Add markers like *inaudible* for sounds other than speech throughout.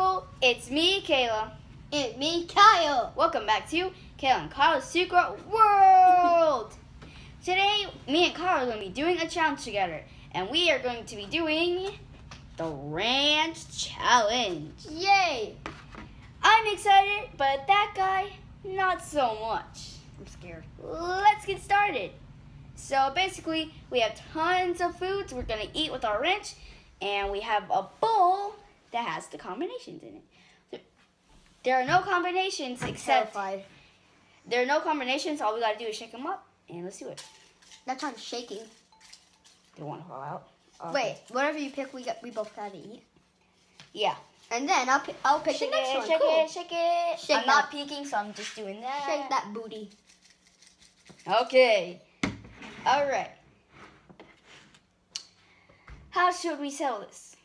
people. It's me, Kayla. It's me, Kyle. Welcome back to Kayla and Kyle's Secret World. *laughs* Today, me and Kyle are going to be doing a challenge together, and we are going to be doing the Ranch Challenge. Yay! I'm excited, but that guy, not so much. I'm scared. Let's get started. So basically, we have tons of foods we're gonna eat with our ranch, and we have a bowl that has the combinations in it. There are no combinations I'm except terrified. there are no combinations. All we gotta do is shake them up, and let's do it. That time's shaking. They want to fall out. Okay. Wait, whatever you pick, we got we both gotta eat. Yeah. And then I'll pick, I'll pick Shake the next it, one. shake cool. it, shake it. Shake I'm not peeking, so I'm just doing that. Shake that booty. Okay. All right. How should we sell this?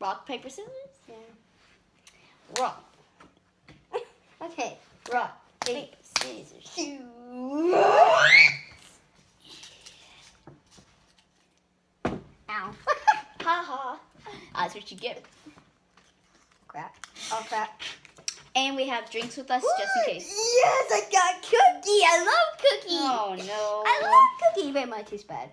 Rock, paper, scissors? Yeah. Rock, *laughs* Okay. rock, paper, scissors, shoot. *laughs* Ow. Ha ha. *laughs* That's what you get. crap. Oh crap. And we have drinks with us just in case. Yes, I got cookie. I love cookie. Oh no. I love cookie, but it might taste bad.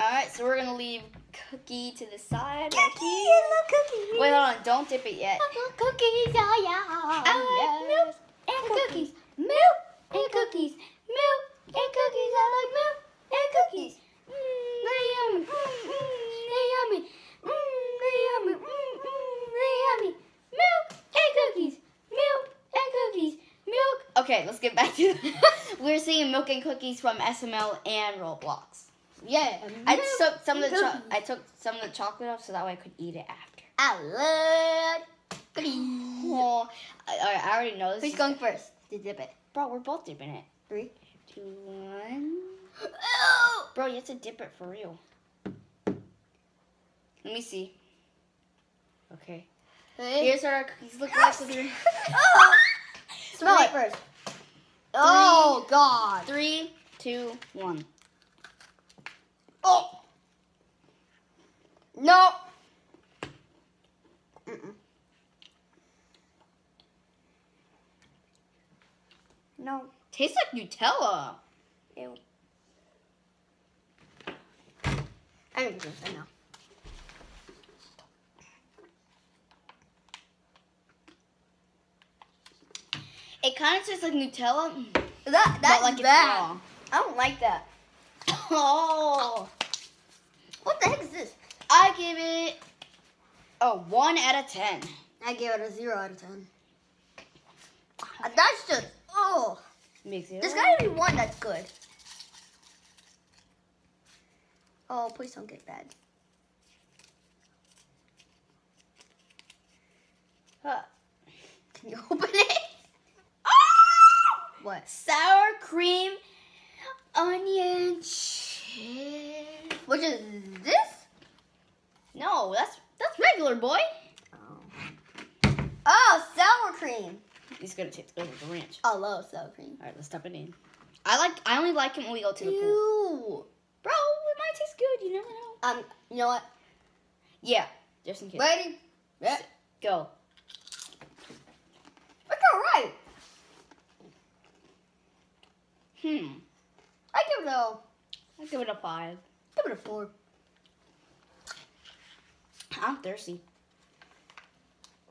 Alright, so we're gonna leave cookie to the side. Cookie, right. I love cookies. Wait, hold on. Don't dip it yet. I love cookies, oh yeah. I like milk and cookies. Milk and cookies. Milk and cookies. I like milk and cookies. Mmm, they yummy. Mmm, they yummy. Mmm, they yummy. Mmm, they yummy. Milk and cookies. Milk and cookies. Milk. Okay, let's get back to *laughs* *laughs* We're singing Milk and Cookies from SML and Roblox. Yeah. I took some of the cho- I took some of the chocolate off so that way I could eat it after. I love cookies. Oh, I, I already know this. Who's going first? To dip it. Bro, we're both dipping it. Three. Two. Oh. *gasps* Bro, you have to dip it for real. Let me see. Okay. Here's what our cookies look like. oh. *laughs* *laughs* Smell Three. it first. Oh God. Three, two, one. Oh. No. Mm-mm. No. Tastes like Nutella. Ew. I don't think I know. It kind of tastes like Nutella, mm. That but like bad. I don't like that. Oh, What the heck is this? I give it a one out of ten. I gave it a zero out of ten. Uh, That's just oh. Makes it. There's gotta be one that's good. Oh, please don't get bad. Huh. *laughs* Can you open it? *laughs* What? sour cream onion. Which is this? No, that's that's regular, boy. Oh. Oh, sour cream. He's gonna taste good with the ranch. I love sour cream. All right, let's dump it in. I like. I only like it when we go to the pool. Bro, it might taste good. You never know. Um, you know what? Yeah, just in case. Ready? Yeah. Go. That's alright. Hmm. I give it a, I'll give it a five. give it a four. I'm thirsty.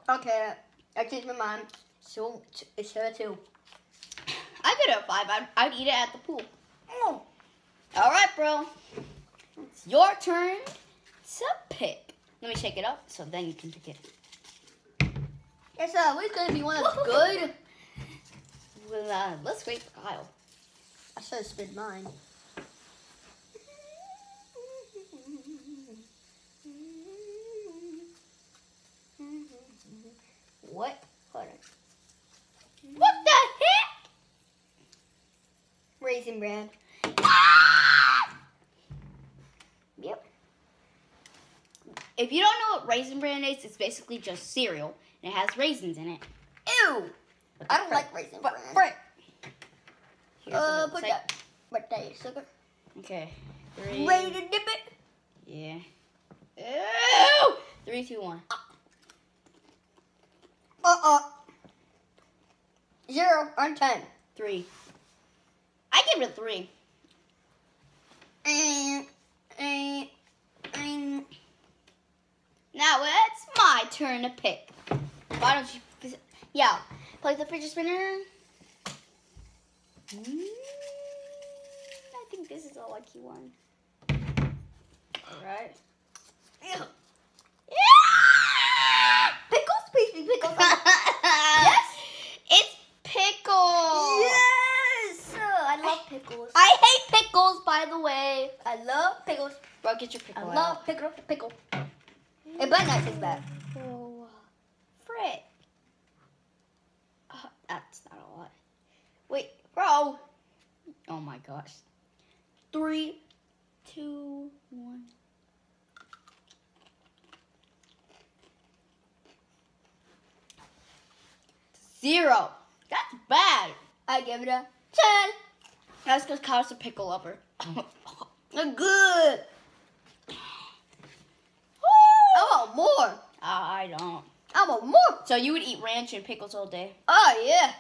Okay, I changed my mind. So it's a two. I give it a five. I'd, I'd eat it at the pool. Oh. All right, bro. It's your turn to pick. Let me shake it up so then you can pick it. It's uh, what's gonna be one that's good? Well, uh, let's wait for Kyle. I should have spit mine. What? Hold on. What the heck? Raisin bran. Ah! Yep. If you don't know what raisin bran is, it's basically just cereal and it has raisins in it. Ew. I don't like raisin bran. Here's Uh, put that. Put that sugar. Okay. Three. Ready to dip it? Yeah. Ew! Three, two, one. Uh uh. Zero on ten. Three. I give it a three. And, and, and. Now it's my turn to pick. Why don't you? Yeah, play the fidget spinner. Mm, I think this is a lucky one. All right. Yeah. Yeah! Pickles, please be pickles. yes, it's pickles. Yes! I love pickles. I hate pickles, by the way. I love pickles. Bro, get your I pickle love out. pickle. Pickle. It better not taste bad. Oh, frick. Uh, that's not a lot. Wait, bro. Oh my gosh. Three, two, one. Zero. That's bad. I give it a ten. That's because Kyle's a pickle lover. *laughs* Good. I want more. I don't. I want more. So you would eat ranch and pickles all day. Oh yeah.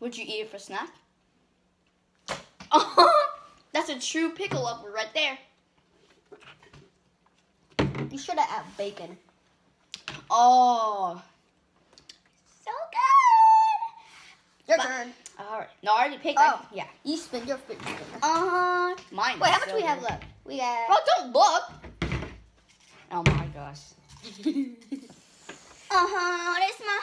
Would you eat it for snack? *laughs* That's a true pickle lover right there. You should have added bacon. Oh. So good. Your But- turn. All right. No, I already picked. Oh. yeah. You spin your spin. Uh huh. Mine. Wait, how much so we have left? We got. Bro, don't look. Oh my gosh. Huh. That's my.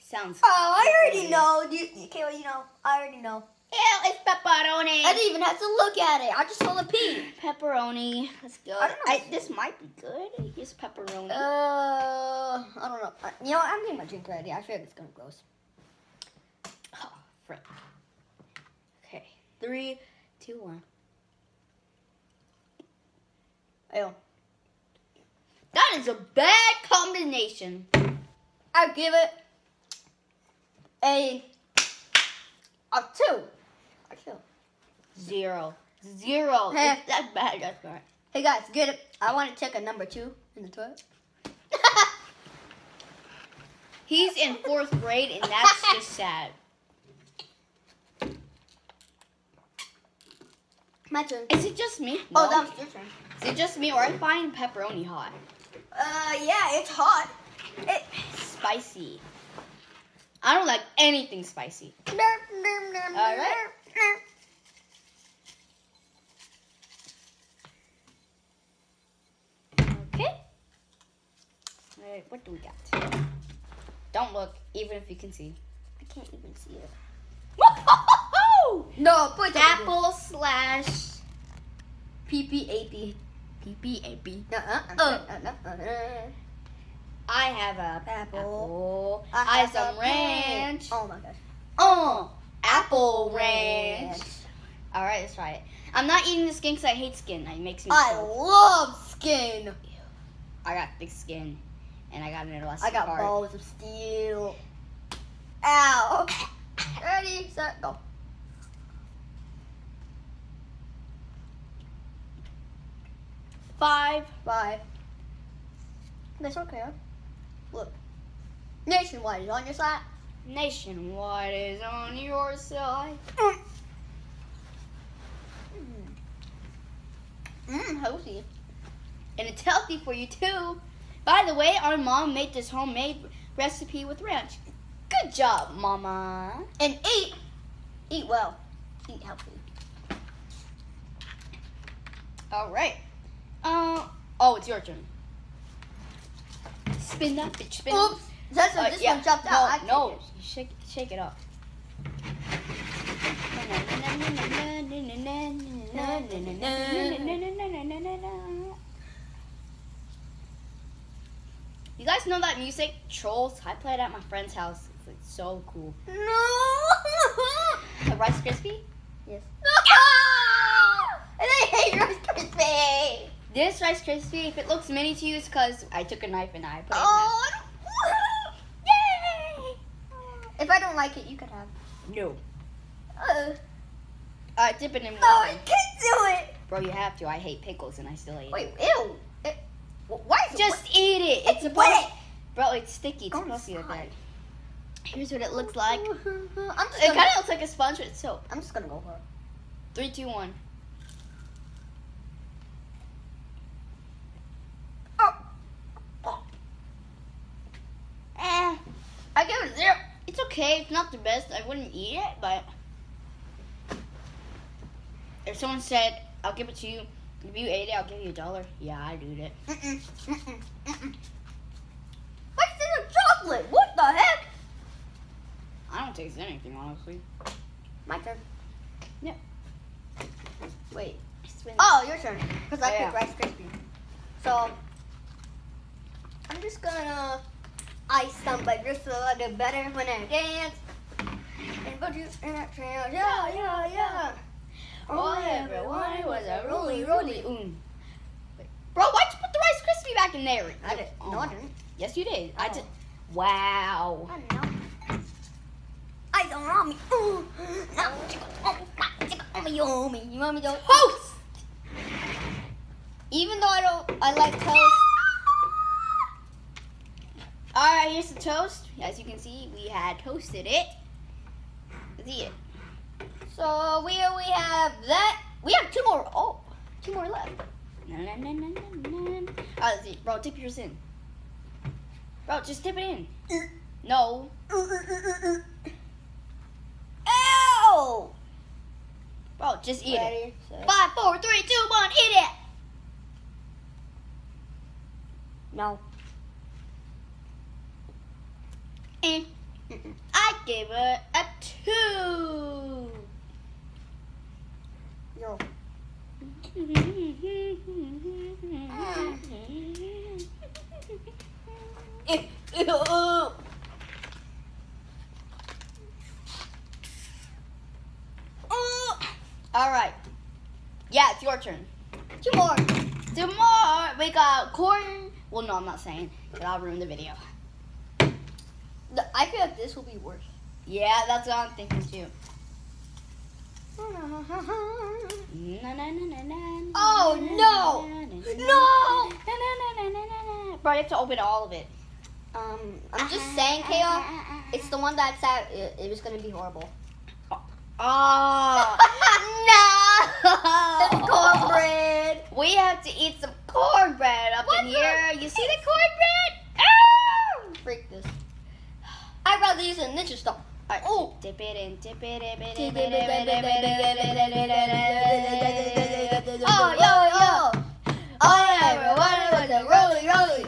Sounds. Oh, I already know. You, you Kayla, you know. I already know. Ew, it's pepperoni. I didn't even have to look at it. I just saw the P. Pepperoni. Let's go. I don't know. I, this might be good. Here's pepperoni. Uh, I don't know. Uh, You know, what? I'm getting my drink ready. I feel like it's gonna be gross. Oh, frick. Okay. Three, two, one. Ew. That is a bad combination. I give it a a two. A two. Zero. Zero. *laughs* Heh. It's that bad. That's bad. Hey guys, get it. I want to check a number two in the toilet. *laughs* He's in fourth grade, and that's *laughs* just sad. My turn. Is it just me? Oh, No. that was your turn. Is it just me, or I find pepperoni hot? Uh, yeah, it's hot. It. Spicy. I don't like anything spicy. All right. Okay. Alright, what do we got? Don't look, even if you can see. I can't even see it. No, put. Apple slash PPAP. PPAP. Uh, uh, uh, uh, uh. I have a Apple. apple. I have some a ranch. Oh my gosh. Oh, apple ranch. All right, let's try it. I'm not eating the skin because I hate skin. It makes me. I choke. love skin. I got thick skin, and I got an elastic I got heart. balls of steel. Ow. *coughs* Ready, set, go. Five. Five. That's okay. Look. Nationwide is on your side. Nationwide is on your side. Mmm, Mmm, healthy. And it's healthy for you too. By the way, our mom made this homemade recipe with ranch. Good job, mama. And eat. Eat well. Eat healthy. All right. Uh, oh, it's your turn. Spin that bitch. Spin. Oops. That's Uh, this yeah. one jumped no, out. I No, shake, shake it up. You guys know that music, Trolls? I play it at my friend's house. It's so cool. No. *laughs* A Rice Krispie? yes. And I hate Rice Krispie. This Rice Krispie, if it looks mini to you, it's because I took a knife and I put it in. Oh. *laughs* Yay! If I don't like it, you could have. No. Uh, Uh, dip it in no, I water. can't do it. Bro, you have to. I hate pickles and I still ate Wait, it. ew. It, why is it Just eat it. It's It's supposed wet. Bro, it's sticky. It's Go supposed to be like Here's what it looks like. *laughs* I'm just It kind of looks like a sponge with soap. I'm just gonna go for it. Three, two, one. Oh. Eh, I give it a zero. It's not the best. I wouldn't eat it, but if someone said, "I'll give it to you," if you ate it, I'll give you a dollar. Yeah, I'd eat it. Mm-mm, mm-mm, mm-mm. Why is there chocolate? What the heck? I don't taste anything, honestly. My turn. Yeah. Wait. Oh, your turn. Because I Yeah. picked Rice Krispie. So, I'm just gonna ice somebody just a little bit better when I dance. And put you in that trail. Yeah, yeah, yeah. All I ever wanted was a roly roly. Mm. Bro, why'd you put the Rice Krispie back in there? I didn't. No, I didn't. Yes, you did. I Oh. did. Wow. I don't know. Ice on on me. Ooh. Now, tickle, oh, my, tickle, oh, me, oh. You want me to Toast. Even though I don't, I like toast. All right, here's the toast. As you can see, we had toasted it. Eat it. So we we have that. We have two more. Oh, two more left. Na, na, na, na, na, na. All right, let's. Bro, dip yours in. Bro, just dip it in. No. Ow! Bro, just eat it. Ready, set. Five, four, three, two, one, eat it. No. Eh. I gave it a two. No. *laughs* All right. Yeah, it's your turn. Two more. Two more. We got corn. Well, no, I'm not saying. But I'll ruin the video. I feel like this will be worse. Yeah, that's what I'm thinking too. Oh, no. No. Bro, you have to open all of it. Um, I'm just saying, Kale. It's the one that's at. It, it was gonna be horrible. Oh. No. *laughs* cornbread. We have to eat some cornbread up in What the- here. You see the cornbread? Oh! Freak this. I'd rather use a ninja star. Oh. dip it in, dip it in, dip it Dip in, it dip in, it in, dip dip it in. Oh, yo, yo. All I ever wanted was a roly roly.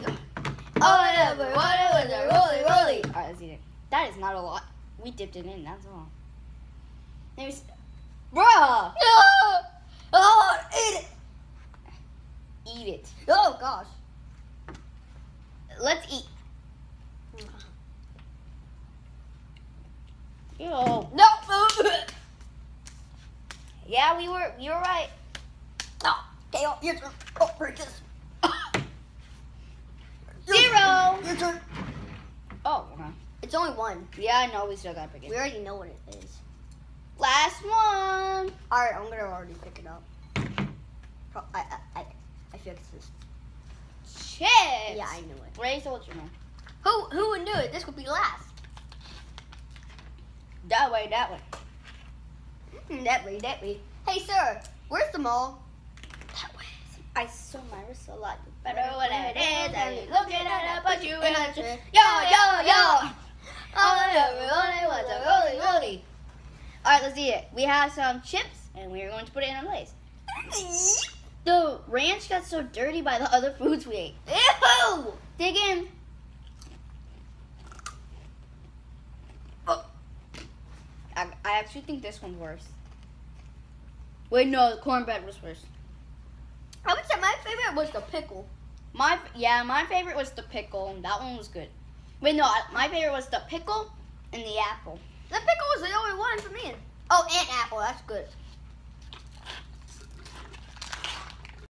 All I ever wanted was a roly roly. Alright, let's eat it. That is not a lot. We dipped it in, that's all. Let me Bruh! No. Oh, eat it. Eat it. Oh gosh. Let's eat. Ew. No. *laughs* Yeah, we were, you were right. No. Kale, your turn. Oh, this. Zero. Your turn. Oh, okay. It's only one. Yeah, I know, we still gotta pick it. We already know what it is. Last one. All right, I'm gonna already pick it up. I I I, it's this. Chips. Yeah, I knew it. Told you, man. Who who would do it? This would be last. That way, that way. Hmm, That way, that way. Hey, sir, where's the mall? That way. I saw my wrist a lot better whatever it is. And you looking at it, but you in a trip. Yo, yo, yo. All I ever wanted was a roly roly. All right, let's eat it. We have some chips, and we are going to put it in our place. *laughs* The ranch got so dirty by the other foods we ate. Ew! Dig in. Oh. I, actually think this one's worse. Wait, no, the cornbread was worse. I would say my favorite was the pickle. My yeah, my favorite was the pickle, and that one was good. Wait, no, my favorite was the pickle and the apple. The pickle was the only one for me. Oh, and apple. That's good.